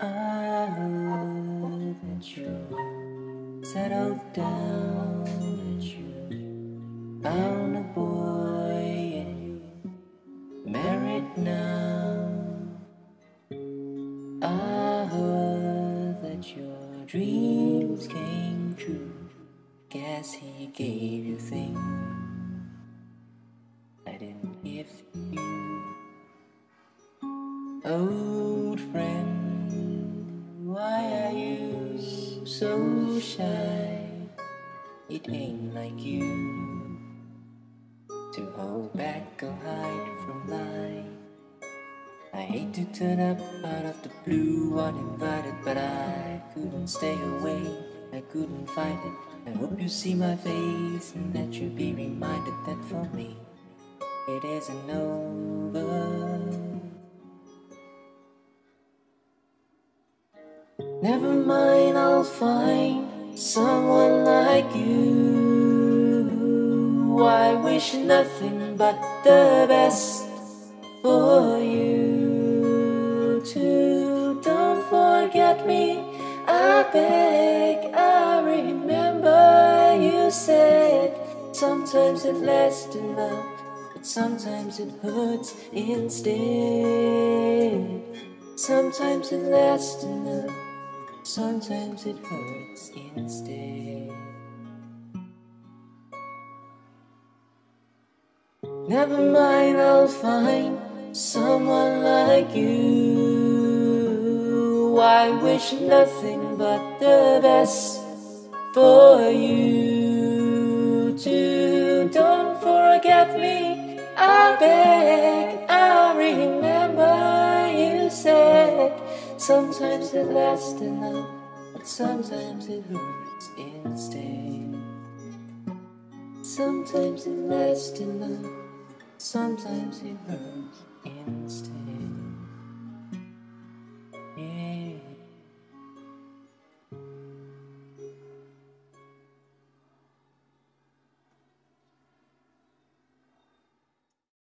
I that you settled down, that you found a boy and you married now. I heard that your dreams came true. Guess he gave you things I didn't give you. Old friend, so shy? It ain't like you to hold back or hide from life. I hate to turn up out of the blue uninvited, but I couldn't stay away. I couldn't fight it. I hope you see my face and that you be reminded that for me it isn't over. Never mind, I'll like you. I wish nothing but the best for you too. Don't forget me, I beg. I remember you said sometimes it lasts in love, but sometimes it hurts instead. Sometimes it lasts in love, sometimes it hurts instead. Never mind, I'll find someone like you. I wish nothing but the best for you too. Don't forget me, I beg. I remember you said sometimes it lasts enough, but sometimes it hurts instead. Sometimes it lasts enough. Sometimes it hurts.